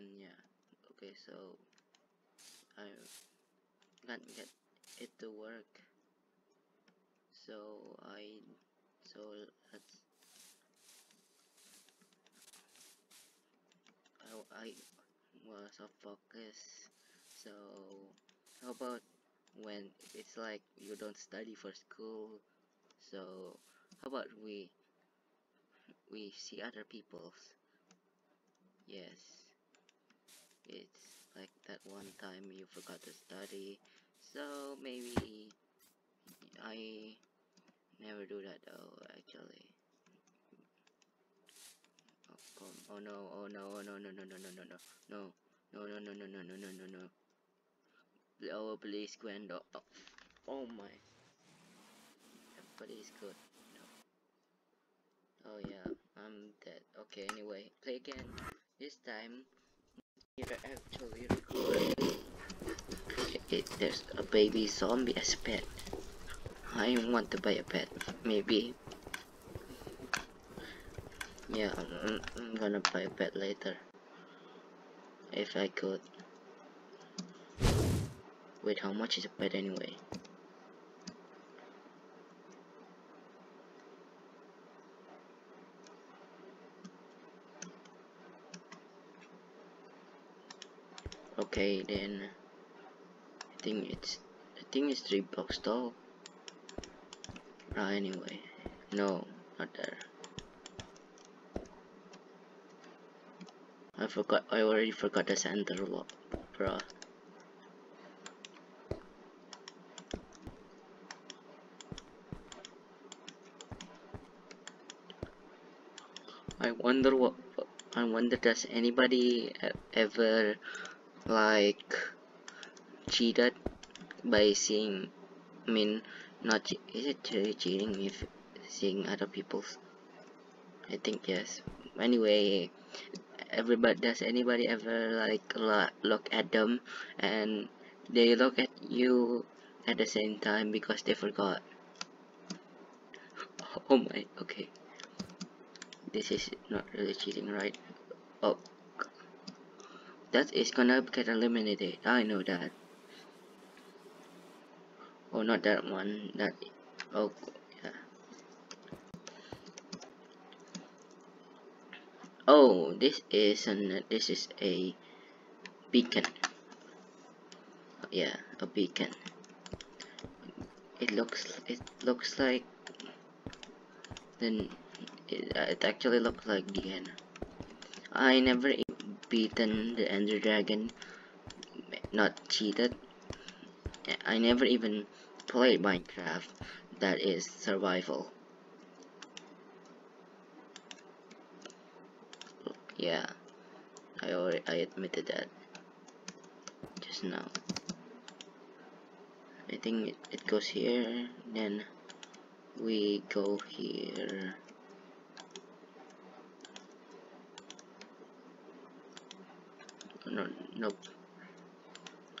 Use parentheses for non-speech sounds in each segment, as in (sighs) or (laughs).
and yeah. Okay so I can't get it to work. So I so let's I, I was off focus. So how about when it's like you don't study for school? So how about we we see other people's? Yes it's like that one time you forgot to study so maybe I never do that though actually oh, come. oh no oh no oh no no no no no no no no no no no no no no no no no oh please Gwendo oh, oh my please good no oh yeah I'm dead okay anyway play again this time actually there's a baby zombie as pet. I want to buy a pet maybe. Yeah I'm, I'm gonna buy a pet later. If I could. Wait how much is a pet anyway okay then I think it's I think it's three bucks though uh, anyway no not there. I forgot I already forgot the center lock bruh. I wonder what I wonder does anybody ever like cheated by seeing I mean not is it cheating if seeing other people's I think yes. Anyway everybody does anybody ever like look at them? And they look at you at the same time because they forgot. (laughs) Oh my okay. This is not really cheating right? Oh that is gonna get eliminated. I know that. Oh not that one. That oh yeah. Oh this is an this is a beacon. Yeah a beacon. It looks it looks like then it, it actually looks like the end. I never beaten the Ender Dragon, not cheated. I never even played Minecraft that is survival. Yeah, I already I admitted that just now. I think it, it goes here, then we go here. No nope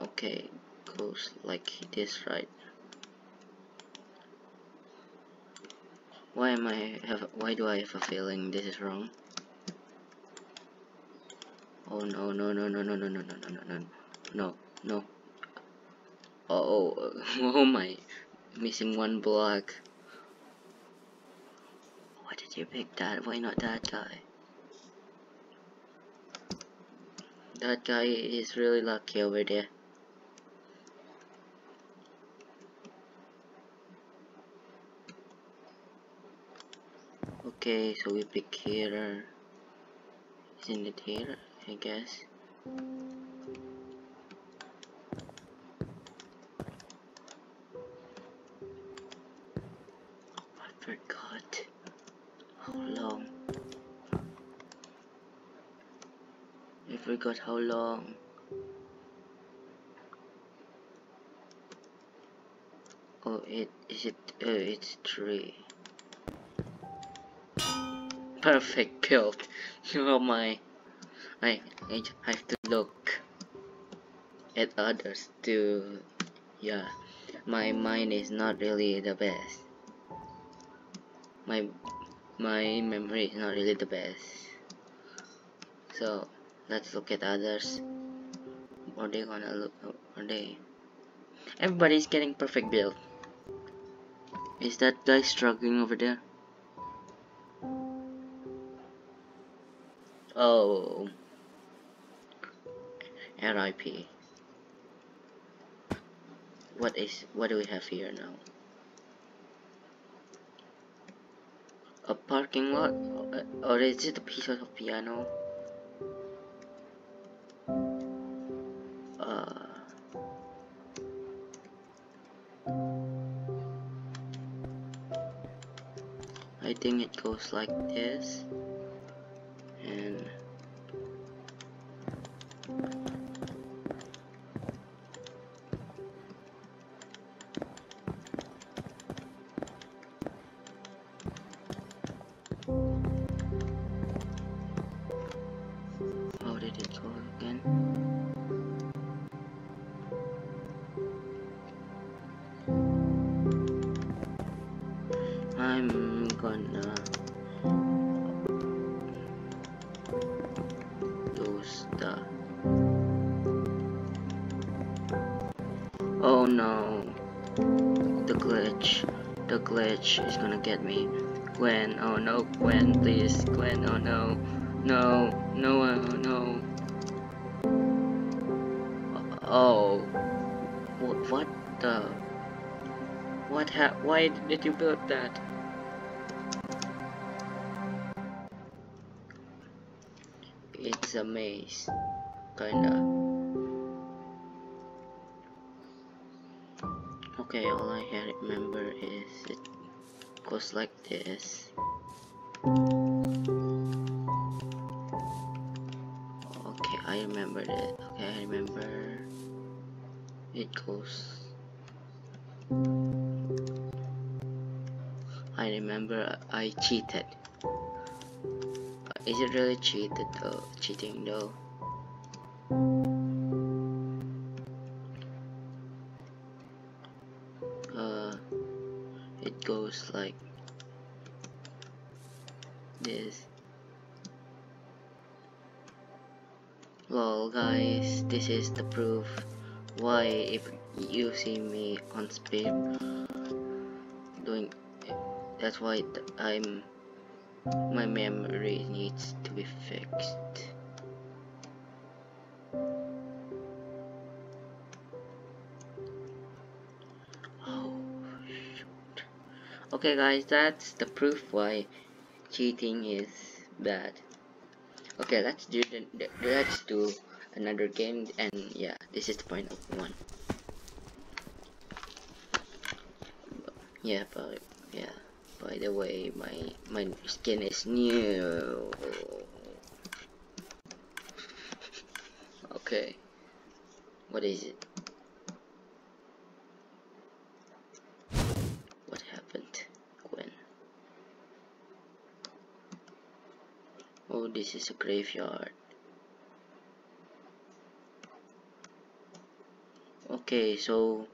okay goes like this right why am I have why do I have a feeling this is wrong oh no no no no no no no no no no no no no oh oh my missing one block why did you pick that why not that guy That guy is really lucky over there. Okay, so we pick here. Isn't it here? I guess. Forgot how long. Oh, it is it. Oh, it's three. Perfect build. (laughs) Oh my. I I have to look at others too. Yeah, my mind is not really the best. My my memory is not really the best. So let's look at others. Are they gonna look are they everybody's getting perfect build. Is that guy struggling over there? Oh. RIP what is what do we have here now? A parking lot? Or is it a piece of piano think it goes like this the glitch is gonna get me. Gwen oh no Gwen please Gwen oh no. No no uh, no. Oh. What, what the? What ha why did you build that? It's a maze kinda okay all I remember is it goes like this okay I remember it okay I remember it goes I remember I cheated is it really cheated though? Cheating though? Well guys, this is the proof why if you see me on speed doing that's why I'm my memory needs to be fixed. Oh, shoot. Okay guys, that's the proof why cheating is bad. Okay, let's do the, the let's do another game and yeah, this is the point of one. Yeah, but yeah. By the way, my my skin is new. Okay. What is it? What happened, Gwen? Oh, this is a graveyard. Okay, so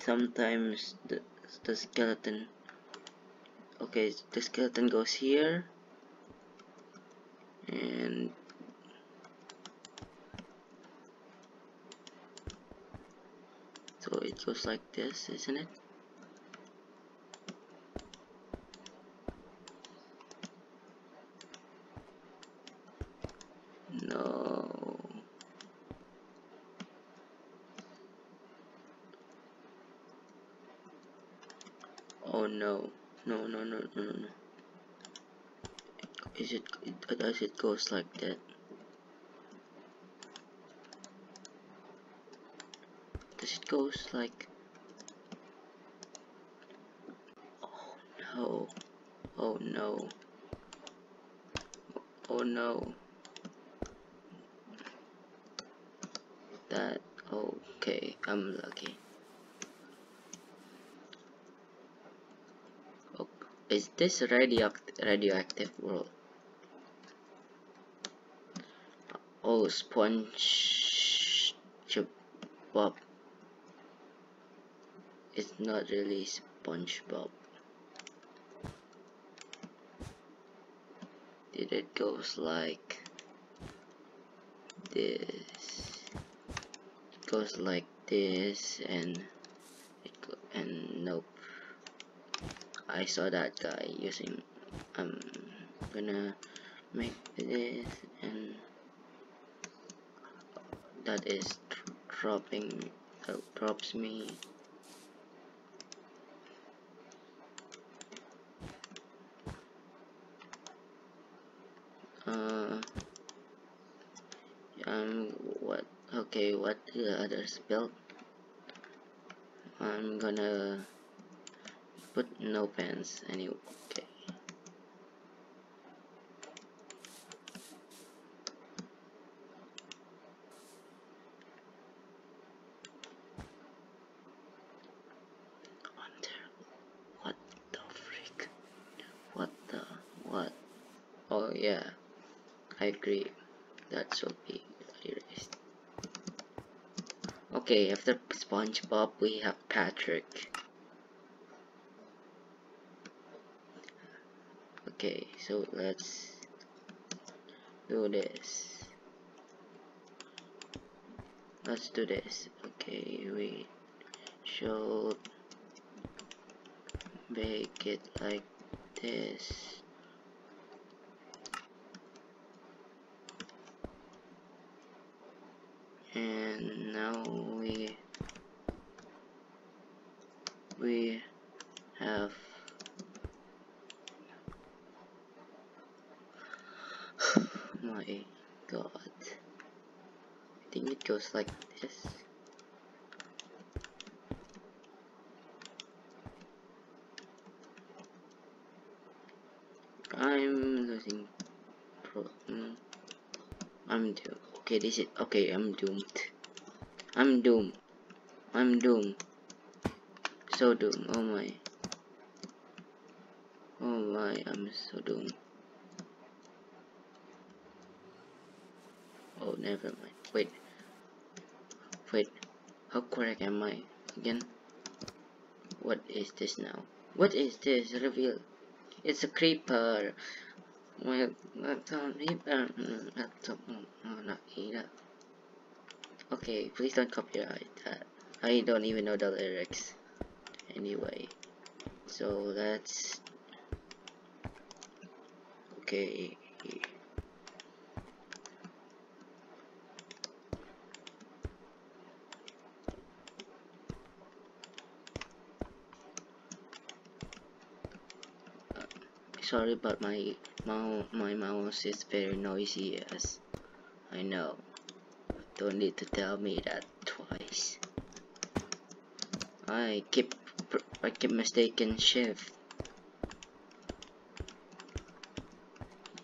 sometimes the, the skeleton okay the skeleton goes here and so it goes like this isn't it no Oh no, no, no, no, no, no. Is it, it does it goes like that? Does it goes like? Oh no, oh no, oh no. That okay, I'm lucky. Oh, is this radioact radioactive world? Oh, SpongeBob. It's not really SpongeBob. Did it goes like this it goes like this and it go and nope I saw that guy using I'm gonna make this and that is dropping uh, drops me. Uh um what okay what the others built I'm gonna put no pants anyway okay Wonder what the freak what the what oh yeah I agree that should be erased okay after SpongeBob we have Patrick. Okay so let's do this. Let's do this. Okay we should make it like this and now we we have (sighs) my god. I think it goes like this. I'm losing I'm doomed. Okay this is okay I'm doomed. I'm doomed. I'm doomed. So doomed. Oh my. Oh my I'm so doomed. Oh never mind. Wait. Wait. How correct am I again? What is this now? What is this reveal? It's a creeper either okay please don't copyright that. I don't even know the lyrics. Anyway so let's okay. Uh, sorry about my mouse my mouse is very noisy yes I know. Don't need to tell me that twice. I keep I keep mistaking shift.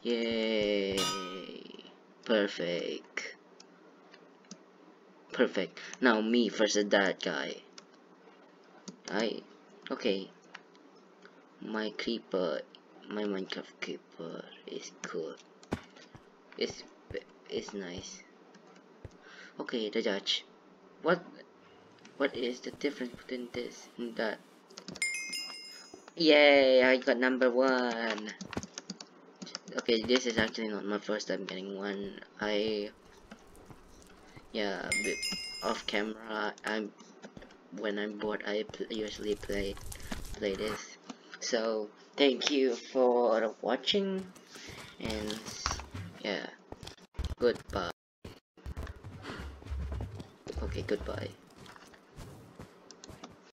Yay. Perfect. Perfect. Now me versus that guy. I okay. My creeper my Minecraft creeper is cool. It's it's nice. Okay, the judge. What what is the difference between this and that? Yay! I got number one. Okay, this is actually not my first time getting one. I yeah, off camera. I'm when I'm bored. I usually play play this. So thank you for watching and yeah goodbye. Okay goodbye